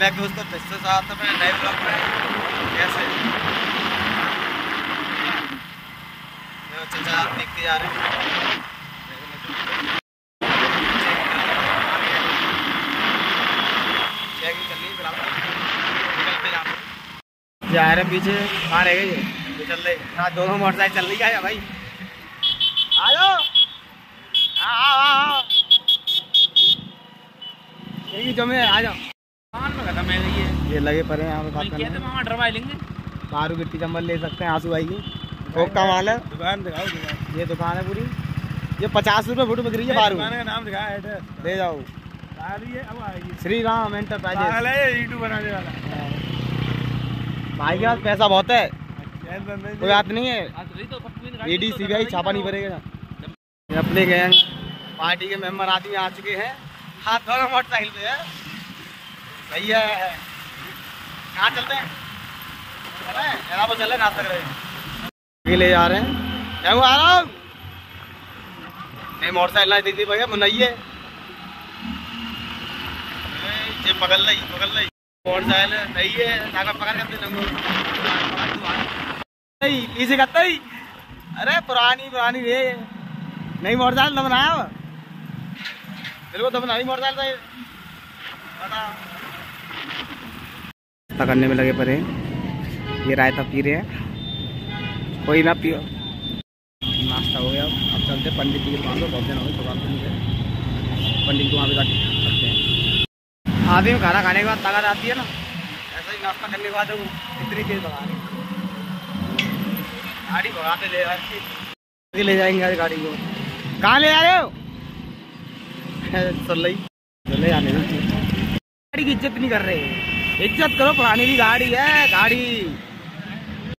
Back दोस्तों फिर से साथ में नए ब्लॉग में कैसे? चाचा आप देखते जा रहे हैं। है जा रहे पीछे कहाँ रह गए ये। चल रहे ना दोनों मोटरसाइकिल चल रही है भाई। आ जाओ। हाँ हाँ हाँ हाँ आ जाओ। खत्म है ये। ये लगे पड़े हैं पे बात करने मामा डरवा लेंगे? दारू गिट्टी चम्बल ले सकते हैं आँसू आएगी। कोक का माल है? दुकान दिखाओ दुकान। ये दुकान है पूरी। ये पचास रुपए फुट बिक रही है बारू। दुकान का नाम दिखा एड्रेस ले जाओ। है श्री राम एंटरप्राइजेस है बनाने वाला। भाई के पास पैसा बहुत है। कोई बात नहीं है। तो ईडी सीबीआई छापा नहीं पड़ेगा अपने गैंग पार्टी के मेंबर आदमी आ चुके हैं। हाथ दोनों मोटरसाइकिल पे है। है कहाँ चलते हैं? चले चले, नाश्ता करें ले जा रहे हैं। आ रहा हूँ। नहीं मोटरसाइकिल नहीं भैया मुनैये ये पकड़ ली पकड़ ली मोटरसाइकिल नहीं है पकड़ करते नहीं, पीछे करते ही। अरे, पुरानी पुरानी रे नई मोटरसाइकिल तो बनाया हुआ मेरे तो बनाई मोटरसाइकिल बता। करने में लगे पड़े। ये रायता पी रहे हैं। कोई ना पियो। नाश्ता हो गया। अब चलते पंडित जी की दुकान पर बहुत दिन हो गए दुकान पर पंडित की वहाँ पे जाके सकते हैं। आदमी खाना खाने के बाद ताकत आती है ना। ऐसा ही नाश्ता करने के बाद इतनी तेज भगा गाड़ी भगाते ले जाएँगे ले जाएँगे आज गाड़ी को। कहाँ ले जा रहे हो? चल रही। चले जाने गाड़ी की इज़्ज़त नहीं कर रहे। इज़्ज़त करो पुरानी भी गाड़ी है गाड़ी।